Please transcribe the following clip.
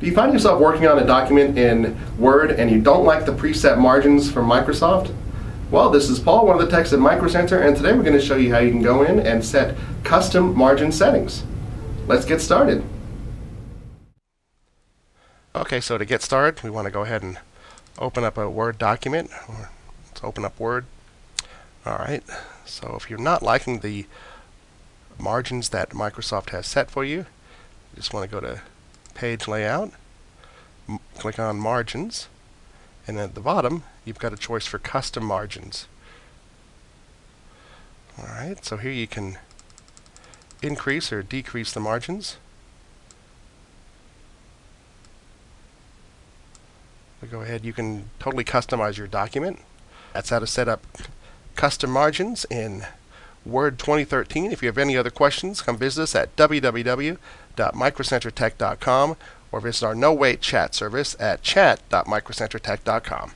Do you find yourself working on a document in Word and you don't like the preset margins from Microsoft? Well, this is Paul, one of the techs at Micro Center, and today we're going to show you how you can go in and set custom margin settings. Let's get started. Okay, so to get started, we want to go ahead and open up a Word document. Let's open up Word. Alright, so if you're not liking the margins that Microsoft has set for you, you just want to go to Page Layout, click on Margins, and at the bottom, you've got a choice for Custom Margins. Alright, so here you can increase or decrease the margins. Go ahead, you can totally customize your document. That's how to set up custom margins in Word 2013. If you have any other questions, come visit us at www.microcentertech.com or visit our no wait chat service at chat.microcentertech.com.